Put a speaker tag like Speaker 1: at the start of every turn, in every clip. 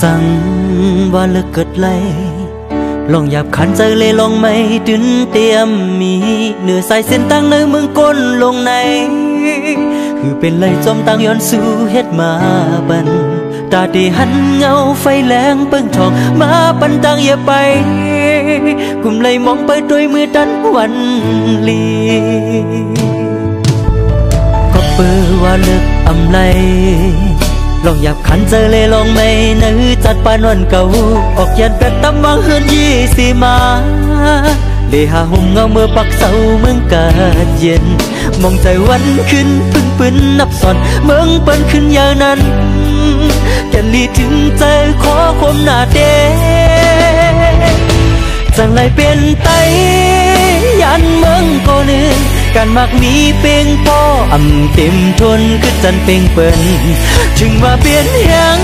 Speaker 1: สั่งว่าเลิกเกิดไลลองหยับขันใจเลยลองไม่ดึนเตรียมมีเนื้อใส่เส้นตั้งในเมืองก้นลงใน คือเป็นไรจมตั้งย้อนสู่เฮ็ดมาบัน ตาดีหันเงาไฟแรงเปิ้งทองมาปันตั้งอย่าไปกุมเลยมองไปด้วยมือดันวันลีก็เปือว่าเลิกอำไล ลองหยับขันเจอเลยลองไม่นื้อจัดปานวันเก่าออกยันเป็ดตำวังเฮือนยี่สีมาเลหาหุ่มเงาเมื่อปักเสาเมืองกาดเย็น มองใจวันขึ้นพึ่งปืนนับสอนเมืองเปิ้นขึ้นอย่างนั้นแก่ลีถึงใจขอคมหน้าเดจังไรเป็นไตยันเมืองก็นึง การมักมีเป่งพ่ออำเต็มทนคือจันเป่งเปิ้นถึงว่าเปลี่ยนยัง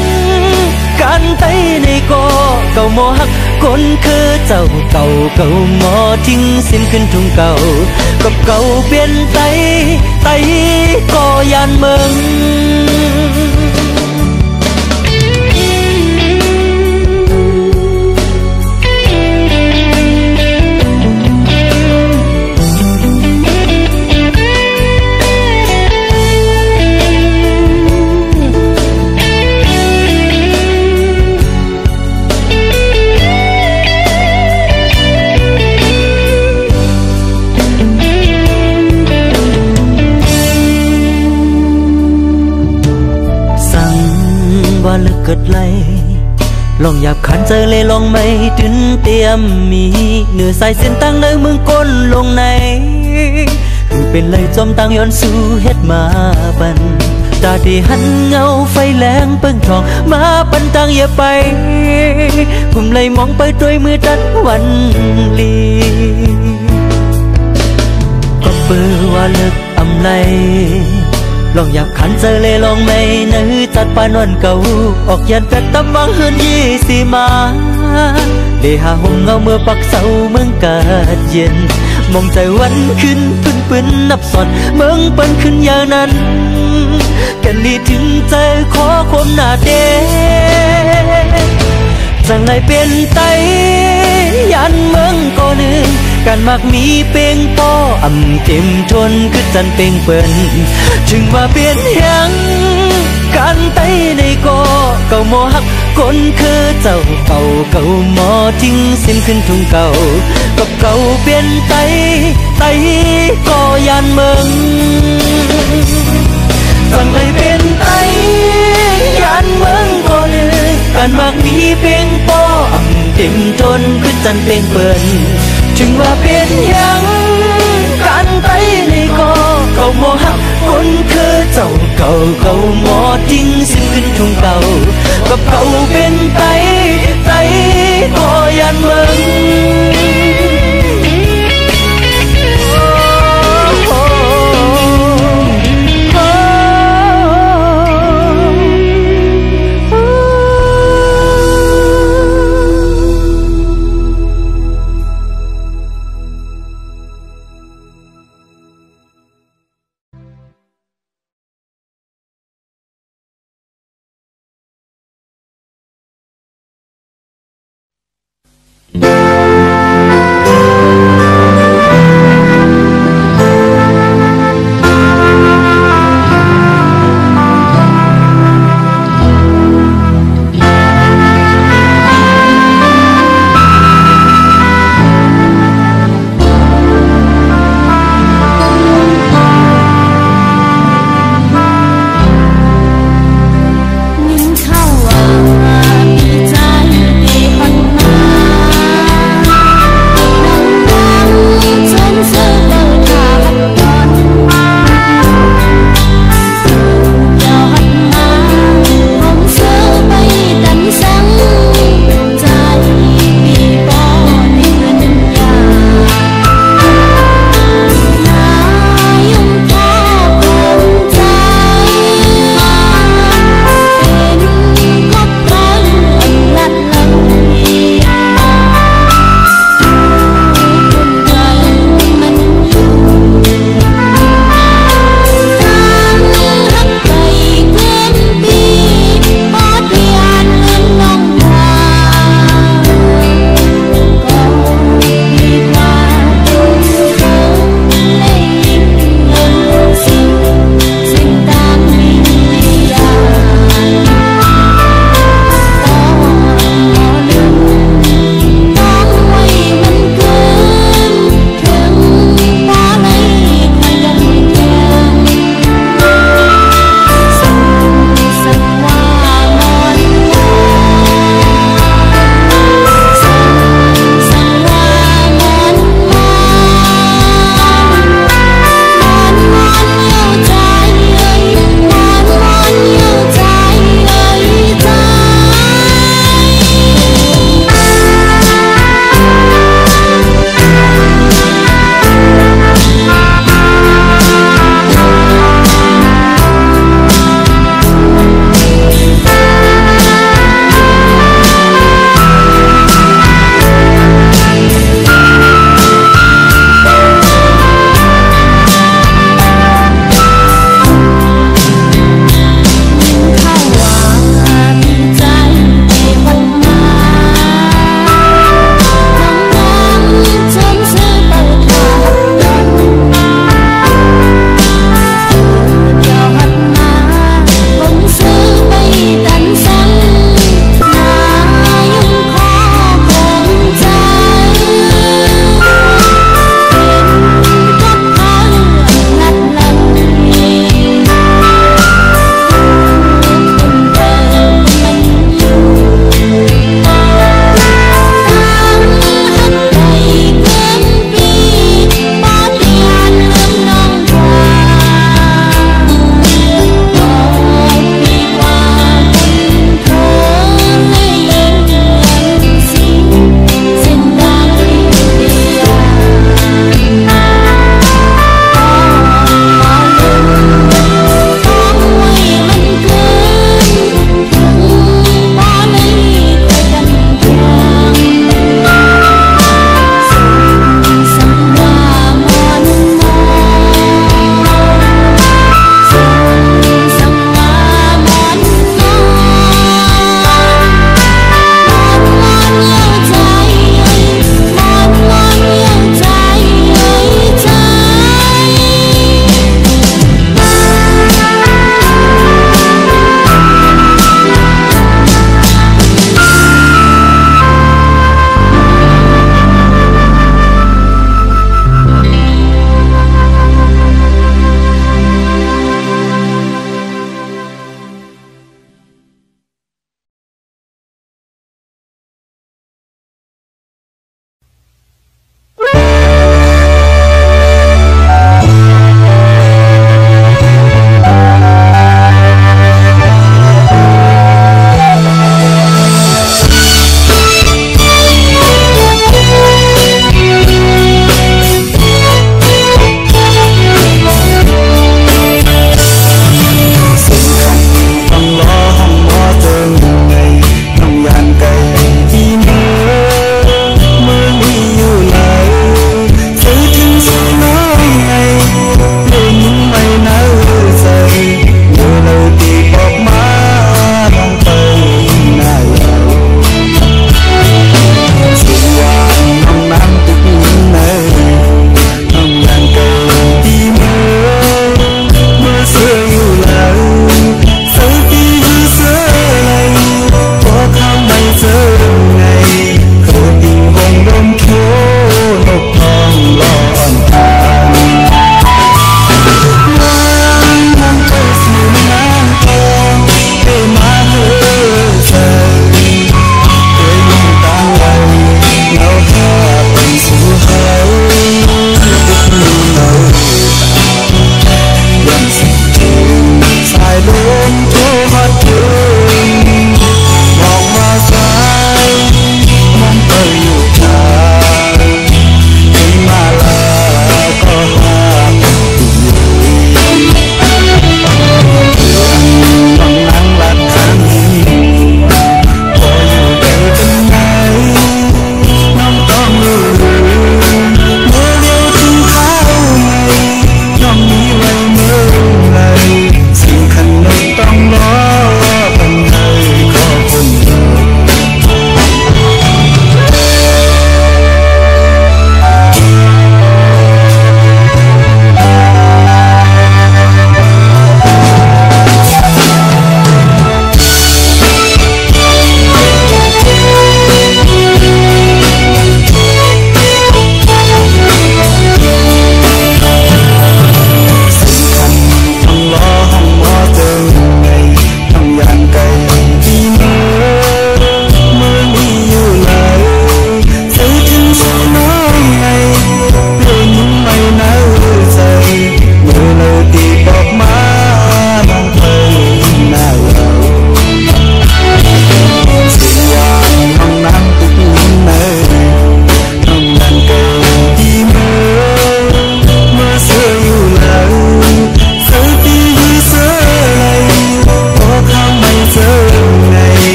Speaker 1: การไตในก่อเก่าหมอหักคนคือเจ้าเก่าเก่าหมอทิ้งสิ้นขึ้นทุ่งเก่ากับเก่าเปลี่ยนไตไตก็ยันเมือง ลองหยับขันเจอเลยลองไม่ดึนเตรียมมีเหนือใส่เส้นตั้งเลยมึงก้นลงในคือเป็นเลยจมตั้งย้อนสู่เฮ็ดมาบันตาดีหันเงาไฟแรงเปิ้งทองมาปันตั้งอย่าไปกุมเลยมองไปด้วยมือดันวันลีก็เบื่อว่าเลิกอำไล ลองอยากขันเจอเลยลองไม่นื้อจัดปานวันเก่าออกยันเป็ดตำวังเฮือนยี่สีมาเลหาหงเงาเมื่อปักเสาเมืองกาดเย็น มองใจวันขึ้นปืนปืนนับสอนเมืองปิ้นขึ้นอย่างนั้นกันลีถึงใจขอความหน้าเดจังไรเป็นไตยันเมืองก็นึง การมักมีเป่งป้ออ่ำเต็มทนคือจันเป่งเปิ้นถึงว่าเปลี่ยนยังการไตในก็เก่าหมอหักคนคือเจ้าเก่าเก่าหมอทิ้งสิ้นขึ้นทุ่งเก่ากับเก่าเปลี่ยนไตไตก็ยันเมืองสั่งเลยเป็นไตยันเมืองก็เลยการมักมีเป่งป้ออ่ำเต็มทนคือจันเป่งเปิ้น ถึงว่าเป็นยังกันไตนี่ก็เก่าหมอหักคนคือเจ้า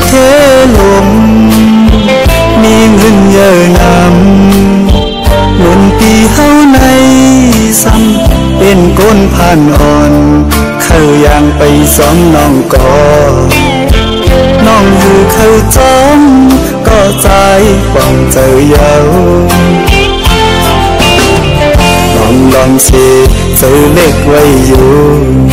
Speaker 1: ะ
Speaker 2: เทลม มีเงินเยอะงามหล่นปีเฮาในซ้ำเป็นก้นผ่านอ่อน เข้าอย่างไปซ้อมน้องก่อน้องอยู่เข้าจอมก็ใจปองเจอเยาลองลองสิเจอเล็กไว้อยู่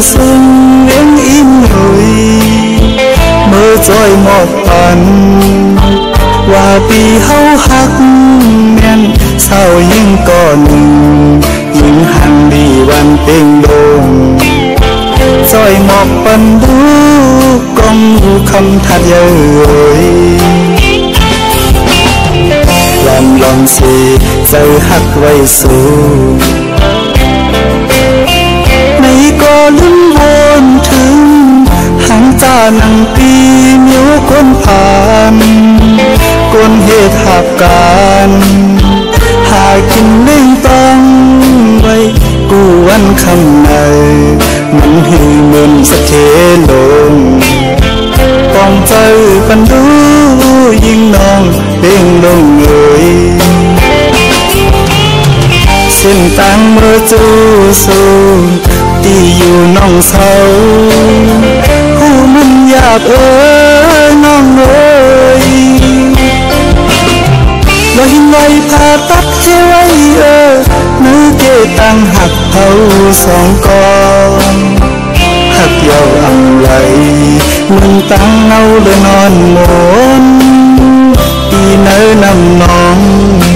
Speaker 2: งยาวซึ้งเลี้ยงอิ่มหุยเมื่อจอยหมดปันว่าปีเฮาหักแม่นเนเหตุหักการหากินเล่งต้องไว้กูวันคำในมันหือเหมือนสะเทลงป้องใจปันดูยิ่งน้องเป่งลงเอ่ยเส้นตังมือจูสูตีอยู่น้องเศร้าหูมันยากเอ้ ដោយផាតាក់ជាវៃអើនៅគេតាំងហាក់ហៅសងកងហាក់យកអំឡៃមិនតាំងនៅលើននមុនពីនៅនំនង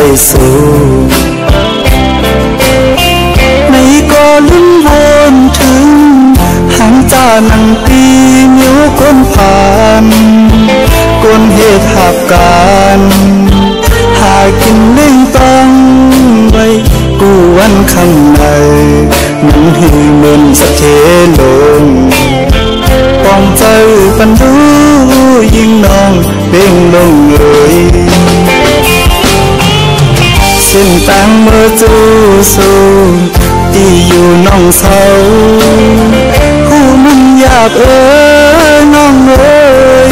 Speaker 2: หักไว้สู้ไม่ก็ลุ้นวนถึงหางจานังปีนิ้วก้นผ่านก้นเหตุหักการหากินเล่งต้องไว้กูวันคำในมันหือเมือนสะเทลงป้องใจปันดูยิ่งน้องเป่งลงเอ่ย เส้นตังเมื่อจูสูตีอยู่น้องเศร้าหูมันอยากเอ้ยน้องเอ้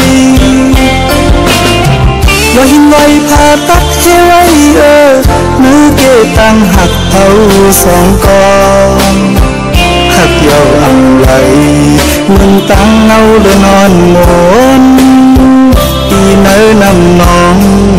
Speaker 2: ยว่าหินไว้ผ่าตัดเจไว้เออมือเกตังหักเผาสองกองหักยาวอังไหลมึงตั้งเอาเลยนอนหมนอีเนอนำน้อง「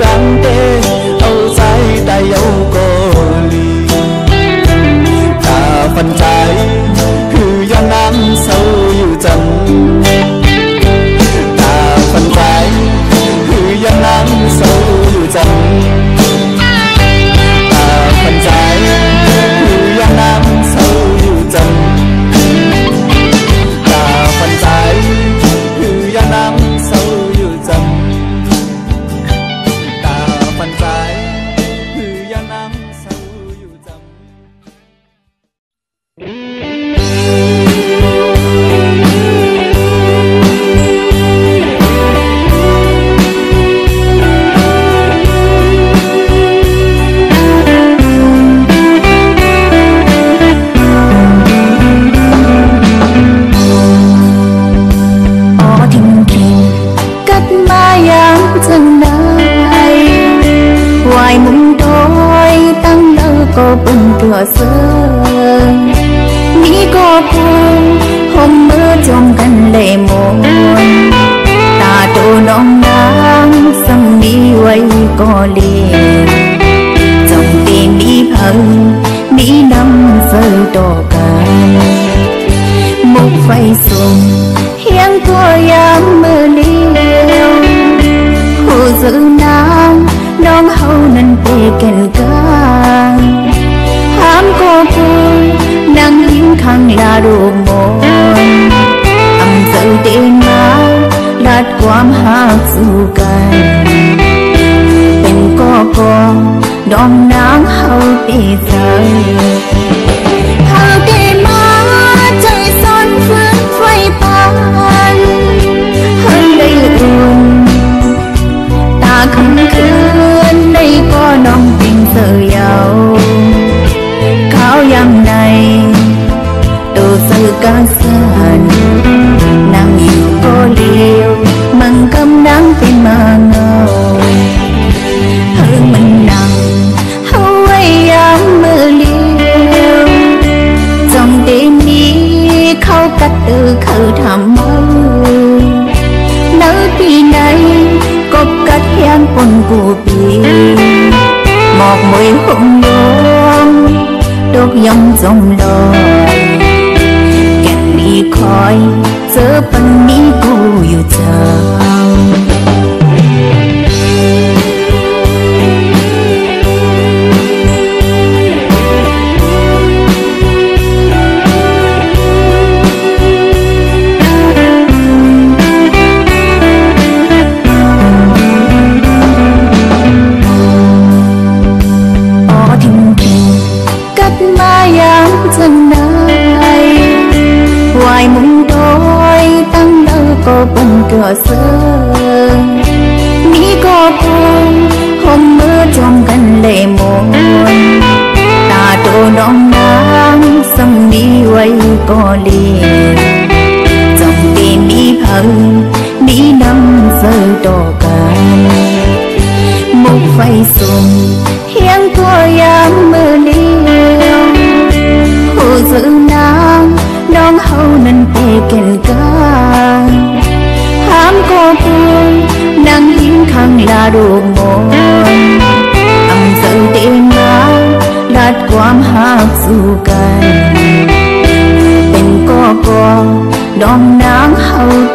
Speaker 3: tang tê âu sai tai au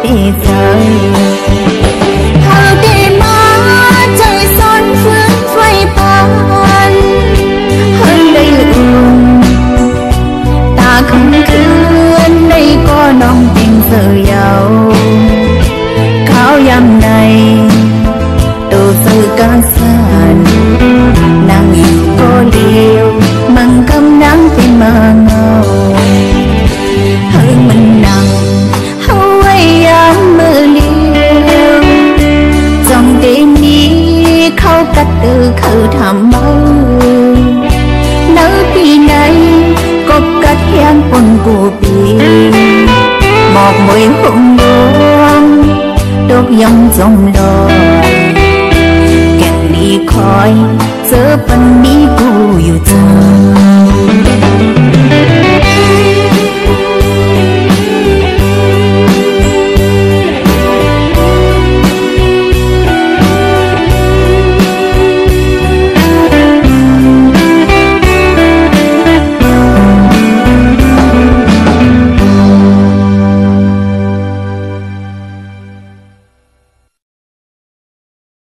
Speaker 3: 一早。 ย่องจมรอยแก่นดีคอยเจอปัญ